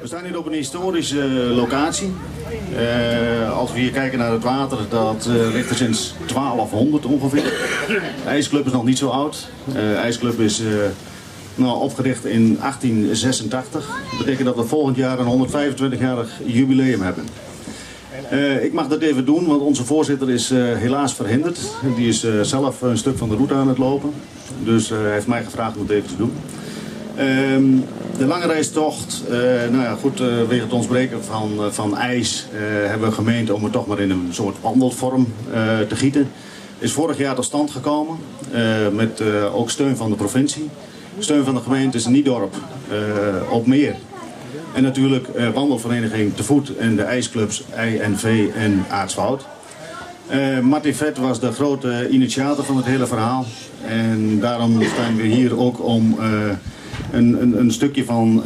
We staan hier op een historische locatie. Uh, als we hier kijken naar het water, dat uh, ligt er sinds 1200 ongeveer. De IJsclub is nog niet zo oud. Uh, de IJsclub is nou, opgericht in 1886. Dat betekent dat we volgend jaar een 125-jarig jubileum hebben. Ik mag dat even doen, want onze voorzitter is helaas verhinderd. Die is zelf een stuk van de route aan het lopen. Dus hij heeft mij gevraagd om het even te doen. Ehm, de lange reistocht, nou ja, goed, wegen het ontbreken van, van ijs hebben we gemeend om het toch maar in een soort wandelvorm te gieten. Is vorig jaar tot stand gekomen, met ook steun van de provincie. Steun van de gemeente is Niedorp op meer en natuurlijk uh, wandelvereniging Te Voet en de ijsclubs INV en Aartswoud. Uh, Martin Vet was de grote initiator van het hele verhaal. En daarom staan we hier ook om uh, een, een, een, stukje van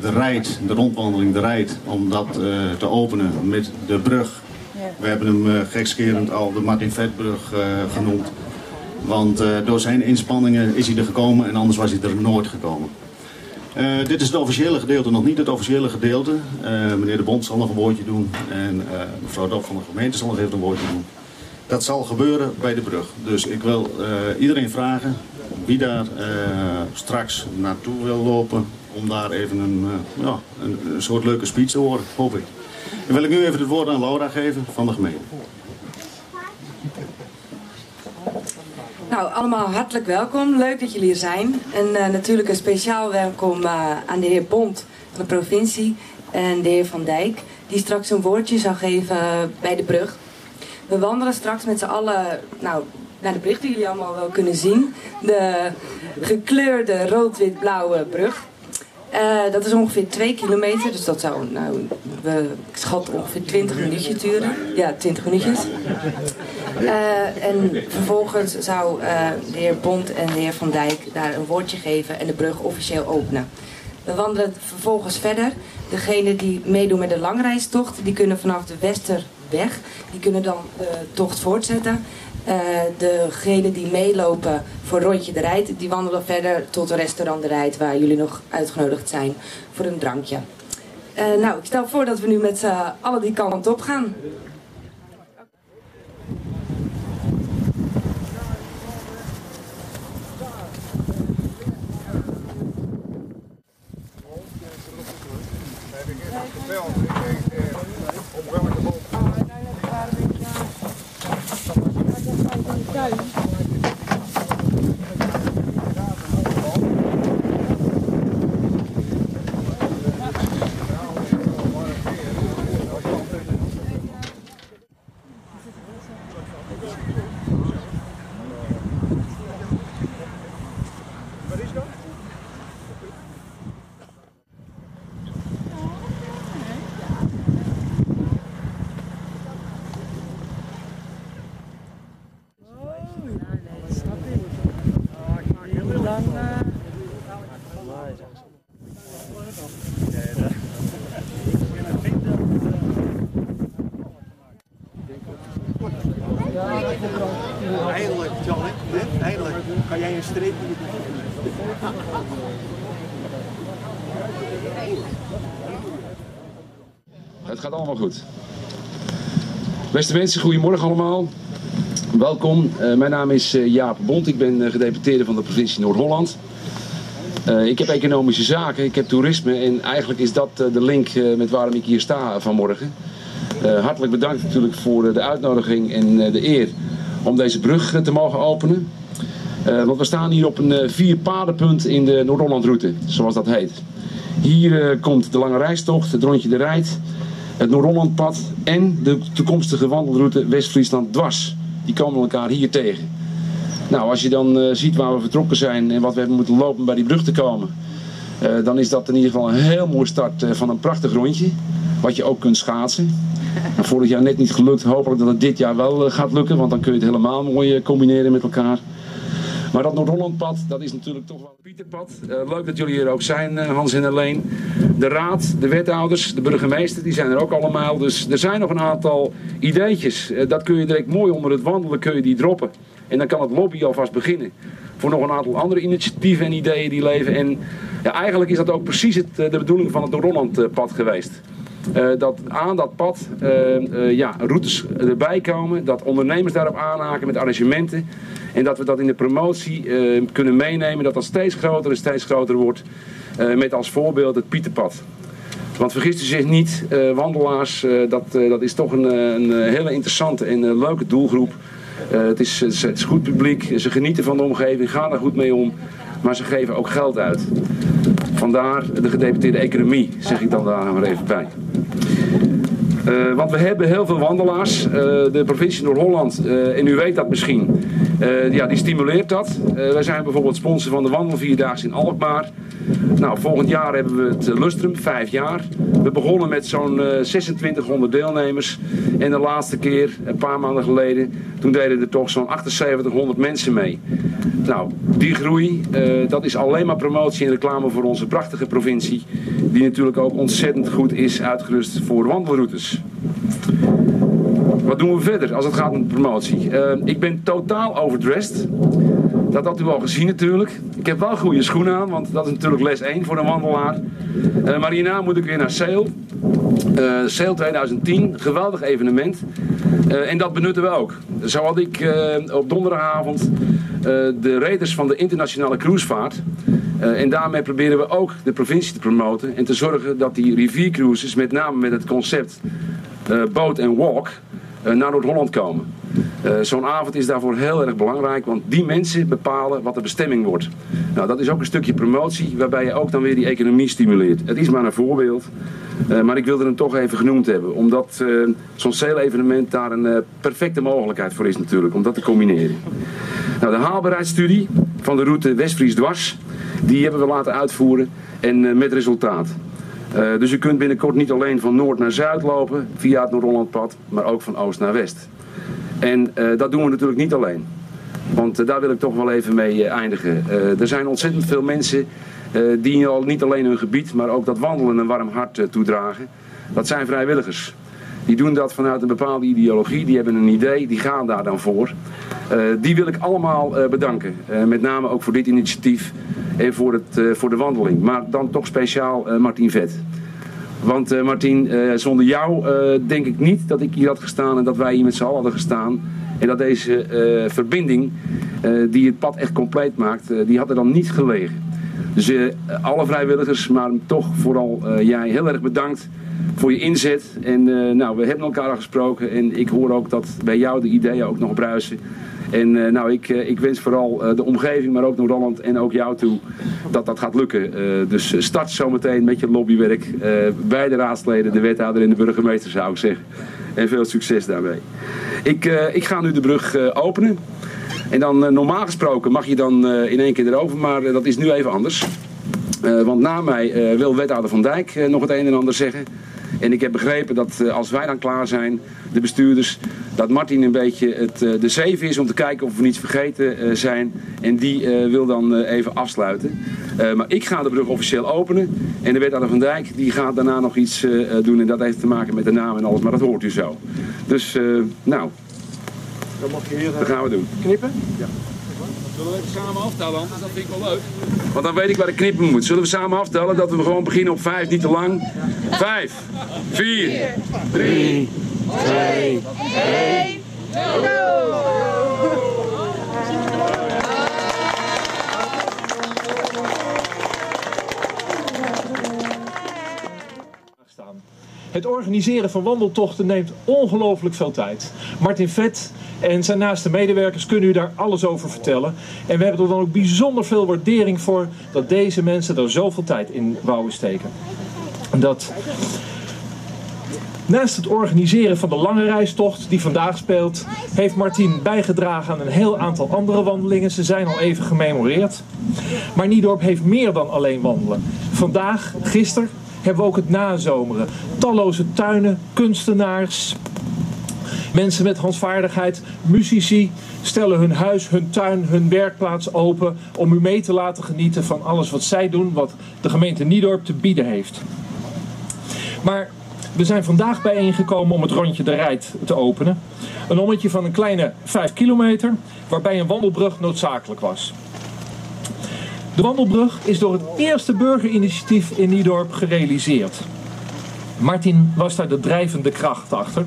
de rijd, de rondwandeling, de rijd, om dat te openen met de brug. We hebben hem gekscherend al de Martin Vetbrug genoemd. Want door zijn inspanningen is hij er gekomen en anders was hij er nooit gekomen. Uh, dit is het officiële gedeelte, nog niet het officiële gedeelte. Uh, meneer De Bond zal nog een woordje doen en uh, mevrouw Dop van de gemeente zal nog even een woordje doen. Dat zal gebeuren bij de brug. Dus ik wil iedereen vragen wie daar straks naartoe wil lopen om daar even een, ja, een, soort leuke speech te horen, hoop ik. Dan wil ik nu even het woord aan Laura geven van de gemeente. Nou, allemaal hartelijk welkom. Leuk dat jullie er zijn. En uh, natuurlijk een speciaal welkom aan de heer Bond van de provincie en de heer Van Dijk, die straks een woordje zal geven bij de brug. We wandelen straks met z'n allen nou, naar de brug die jullie allemaal wel kunnen zien. De gekleurde rood-wit-blauwe brug. Uh, dat is ongeveer 2 kilometer, dus dat zou, nou, we schatten ongeveer 20 minuutjes duren. Ja, 20 minuutjes. Uh, en vervolgens zou uh, de heer Bond en de heer Van Dijk daar een woordje geven en de brug officieel openen. We wandelen vervolgens verder. Degenen die meedoen met de langreistocht, die kunnen vanaf de Westerweg, die kunnen dan de tocht voortzetten. Uh, degenen die meelopen voor Rondje de Rijt, die wandelen verder tot restaurant de Rijt, waar jullie nog uitgenodigd zijn voor een drankje. Uh, nou, ik stel voor dat we nu met z'n allen die kant op gaan. Het gaat allemaal goed. Beste mensen, goedemorgen allemaal. Welkom. Uh, mijn naam is uh, Jaap Bond. Ik ben uh, gedeputeerde van de provincie Noord-Holland. ik heb economische zaken, ik heb toerisme en eigenlijk is dat de link met waarom ik hier sta vanmorgen. hartelijk bedankt natuurlijk voor de uitnodiging en de eer om deze brug te mogen openen. want we staan hier op een vier padenpunt in de Noord-Hollandroute, zoals dat heet. Hier komt de lange reistocht, het rondje de Rijt, het Noord-Hollandpad en de toekomstige wandelroute West-Friesland dwars die komen elkaar hier tegen. Nou, als je dan uh, ziet waar we vertrokken zijn en wat we hebben moeten lopen bij die brug te komen, uh, dan is dat in ieder geval een heel mooi start uh, van een prachtig rondje, wat je ook kunt schaatsen. Nou, vorig jaar net niet gelukt, hopelijk dat het dit jaar wel gaat lukken, want dan kun je het helemaal mooi combineren met elkaar. Maar dat Noord-Hollandpad, dat is natuurlijk toch wel een Pieterpad. Uh, leuk dat jullie hier ook zijn, uh, Hans en Alleen. De raad, de wethouders, de burgemeester, die zijn er ook allemaal. Dus er zijn nog een aantal ideetjes. Uh, dat kun je direct mooi onder het wandelen kun je die droppen. En dan kan het lobby alvast beginnen. voor nog een aantal andere initiatieven en ideeën die leven. En ja, eigenlijk is dat ook precies het, de bedoeling van het Door-Holland-pad geweest. Uh, dat aan dat pad uh, uh, ja, routes erbij komen, dat ondernemers daarop aanhaken met arrangementen. En dat we dat in de promotie kunnen meenemen, dat dat steeds groter en steeds groter wordt. met als voorbeeld het Pieterpad. Want vergist u zich niet, wandelaars, dat, dat is toch een, een hele interessante en leuke doelgroep. het, is, het is goed publiek, ze genieten van de omgeving, gaan er goed mee om. Maar ze geven ook geld uit. Vandaar de gedeputeerde economie, zeg ik dan daar maar even bij. Uh, want we hebben heel veel wandelaars. Uh, de provincie Noord-Holland, uh, en u weet dat misschien, ja, die stimuleert dat. wij zijn bijvoorbeeld sponsor van de Wandelvierdaagse in Alkmaar. Nou, volgend jaar hebben we het Lustrum, vijf jaar. We begonnen met zo'n 2600 deelnemers. En de laatste keer, een paar maanden geleden, toen deden er toch zo'n 7800 mensen mee. Nou, die groei, dat is alleen maar promotie en reclame voor onze prachtige provincie. Die natuurlijk ook ontzettend goed is uitgerust voor wandelroutes. Wat doen we verder als het gaat om promotie? Uh, ik ben totaal overdressed. Dat had u al gezien natuurlijk. Ik heb wel goede schoenen aan, want dat is natuurlijk les 1 voor een wandelaar. Uh, maar hierna moet ik weer naar Sail. Uh, Sail 2010, geweldig evenement. en dat benutten we ook. Zo had ik op donderdagavond de raiders van de internationale cruisevaart. en daarmee proberen we ook de provincie te promoten en te zorgen dat die riviercruises, met name met het concept boat and walk, naar Noord-Holland komen. Uh, Zo'n avond is daarvoor heel erg belangrijk, want die mensen bepalen wat de bestemming wordt. Nou, dat is ook een stukje promotie, waarbij je ook dan weer die economie stimuleert. Het is maar een voorbeeld, uh, maar ik wilde hem toch even genoemd hebben, omdat zo'n sale-evenement daar een perfecte mogelijkheid voor is natuurlijk, om dat te combineren. Nou, de haalbaarheidsstudie van de route Westfries dwars, die hebben we laten uitvoeren en met resultaat. Uh, dus u kunt binnenkort niet alleen van noord naar zuid lopen via het Noord-Hollandpad, maar ook van oost naar west. En uh, dat doen we natuurlijk niet alleen. Want uh, daar wil ik toch wel even mee eindigen. er zijn ontzettend veel mensen die al niet alleen hun gebied, maar ook dat wandelen een warm hart toedragen. Dat zijn vrijwilligers. Die doen dat vanuit een bepaalde ideologie, die hebben een idee, die gaan daar dan voor. die wil ik allemaal bedanken. met name ook voor dit initiatief en voor, het, voor de wandeling. Maar dan toch speciaal Martin Vet. Want Martien, uh, zonder jou denk ik niet dat ik hier had gestaan en dat wij hier met z'n allen hadden gestaan. En dat deze verbinding, die het pad echt compleet maakt, die had er dan niet gelegen. Dus alle vrijwilligers, maar toch vooral jij heel erg bedankt voor je inzet. En nou, we hebben elkaar al gesproken en ik hoor ook dat bij jou de ideeën ook nog bruisen. En uh, nou, ik, uh, ik wens vooral de omgeving, maar ook Noord-Holland en ook jou toe dat dat gaat lukken. dus start zometeen met je lobbywerk bij de raadsleden, de wethouder en de burgemeester zou ik zeggen. En veel succes daarmee. Ik, ik ga nu de brug openen. En dan normaal gesproken mag je dan in één keer erover, maar dat is nu even anders. want na mij wil wethouder Van Dijk nog het een en ander zeggen. En ik heb begrepen dat uh, als wij dan klaar zijn, de bestuurders, dat Martin een beetje het, uh, de zeven is om te kijken of we niets vergeten uh, zijn. En die wil dan even afsluiten. maar ik ga de brug officieel openen. En de wethouder Van Dijk die gaat daarna nog iets doen. En dat heeft te maken met de naam en alles. Maar dat hoort u zo. Dus nou, dan mag je hier, dat gaan we doen. Knippen? Ja. Zullen we even samen aftellen, anders dat vind ik wel leuk. Want dan weet ik waar de knippen moet. Zullen we samen aftellen dat we gewoon beginnen op vijf, niet te lang? Vijf, vier, drie, twee, één, Het organiseren van wandeltochten neemt ongelooflijk veel tijd. Martin Vet en zijn naaste medewerkers kunnen u daar alles over vertellen. En we hebben er dan ook bijzonder veel waardering voor dat deze mensen er zoveel tijd in wouden steken. Dat Naast het organiseren van de lange reistocht die vandaag speelt, heeft Martin bijgedragen aan een heel aantal andere wandelingen. Ze zijn al even gememoreerd. Maar Niedorp heeft meer dan alleen wandelen. Vandaag, gisteren, hebben we ook het nazomeren. Talloze tuinen, kunstenaars, mensen met handvaardigheid, muzici stellen hun huis, hun tuin, hun werkplaats open om u mee te laten genieten van alles wat zij doen, wat de gemeente Niedorp te bieden heeft. Maar we zijn vandaag bijeengekomen om het rondje de Rijt te openen. Een ommetje van een kleine 5 kilometer, waarbij een wandelbrug noodzakelijk was. De wandelbrug is door het eerste burgerinitiatief in Niedorp gerealiseerd. Martin was daar de drijvende kracht achter.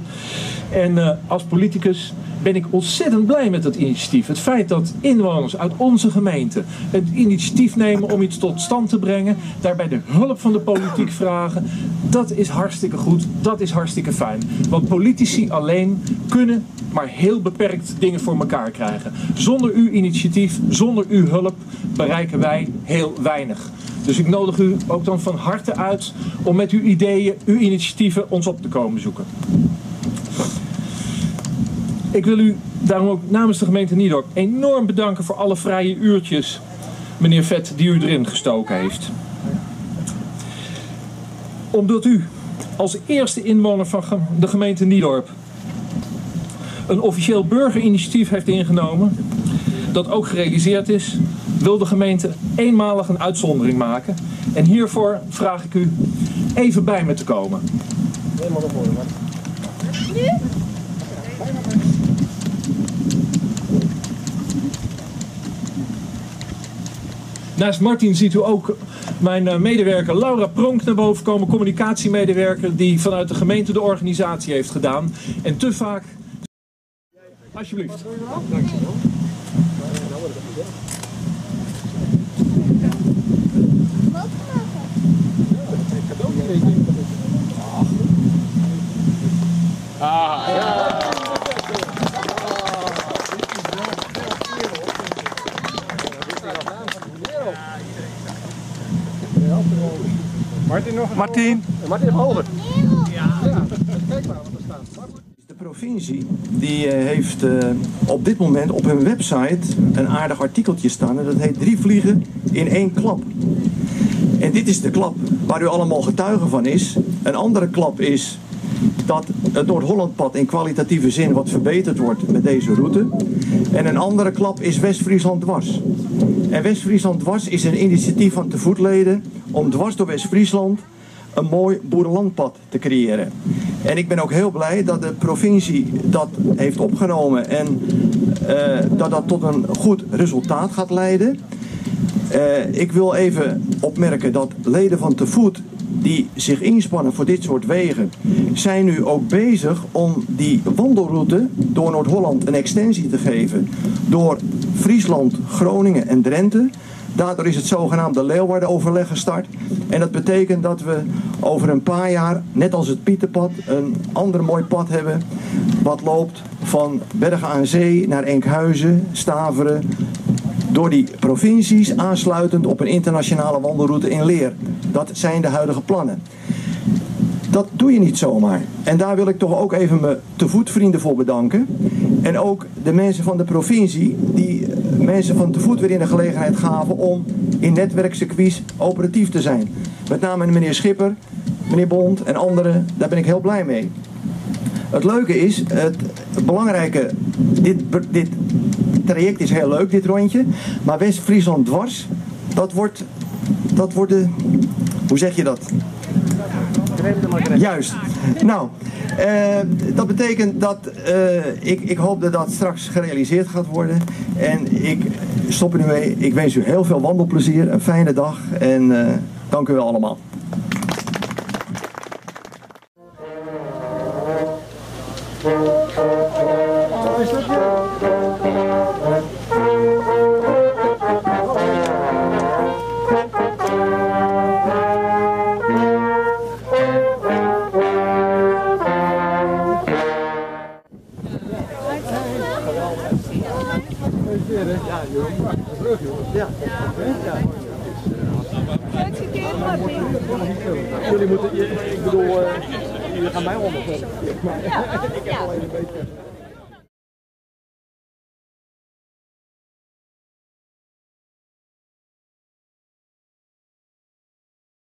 En uh, als politicus ben ik ontzettend blij met het initiatief. Het feit dat inwoners uit onze gemeente het initiatief nemen om iets tot stand te brengen, daarbij de hulp van de politiek vragen, dat is hartstikke goed, dat is hartstikke fijn. Want politici alleen kunnen maar heel beperkt dingen voor elkaar krijgen. Zonder uw initiatief, zonder uw hulp bereiken wij heel weinig. Dus ik nodig u ook dan van harte uit om met uw ideeën, uw initiatieven ons op te komen zoeken. Ik wil u daarom ook namens de gemeente Niedorp enorm bedanken voor alle vrije uurtjes, meneer Vet, die u erin gestoken heeft. Omdat u als eerste inwoner van de gemeente Niedorp een officieel burgerinitiatief heeft ingenomen, dat ook gerealiseerd is, wil de gemeente eenmalig een uitzondering maken. En hiervoor vraag ik u even bij me te komen. Helemaal naar voren, Naast Martin ziet u ook mijn eh, medewerker Laura Pronk naar boven komen, communicatiemedewerker die vanuit de gemeente de organisatie heeft gedaan. En te vaak. Alsjeblieft. Dankjewel. Ah, ja. Martin nog? Martin. Martin hoger. Ja. Kijk maar wat er staat. De provincie die eh, heeft uh, op dit moment op hun website een aardig artikeltje staan. En dat heet drie vliegen in één klap. En dit is de klap waar u allemaal getuige van is. Een andere klap is dat het Noord-Hollandpad in kwalitatieve zin wat verbeterd wordt met deze route. En een andere klap is West-Friesland dwars. En West-Friesland dwars is een initiatief van de voetleden om dwars door West-Friesland een mooi boerenlandpad te creëren. En ik ben ook heel blij dat de provincie dat heeft opgenomen en uh, dat dat tot een goed resultaat gaat leiden. Uh, ik wil even opmerken dat leden van Te Voet die zich inspannen voor dit soort wegen, zijn nu ook bezig om die wandelroute door Noord-Holland een extensie te geven. Door Friesland, Groningen en Drenthe. Daardoor is het zogenaamde Leeuwarden-overleg gestart. En dat betekent dat we over een paar jaar, net als het Pieterpad, een ander mooi pad hebben. Wat loopt van Bergen aan Zee naar Enkhuizen, Staveren, door die provincies aansluitend op een internationale wandelroute in Leer. Dat zijn de huidige plannen. Dat doe je niet zomaar. En daar wil ik toch ook even mijn te voetvrienden voor bedanken. En ook de mensen van de provincie die mensen van te voet weer in de gelegenheid gaven om in netwerkcircuits operatief te zijn. Met name meneer Schipper, meneer Bond en anderen, daar ben ik heel blij mee. Het leuke is, het belangrijke, dit, dit traject is heel leuk, dit rondje. Maar West-Friesland dwars, dat wordt, dat wordt hoe zeg je dat? Juist. Nou, uh, dat betekent dat uh, ik, ik hoop dat dat straks gerealiseerd gaat worden. En ik stop er nu mee. Ik wens u heel veel wandelplezier, een fijne dag en uh, dank u wel allemaal. Jullie moeten, ik bedoel, jullie gaan mij onderzoeken. ik heb alleen een beetje.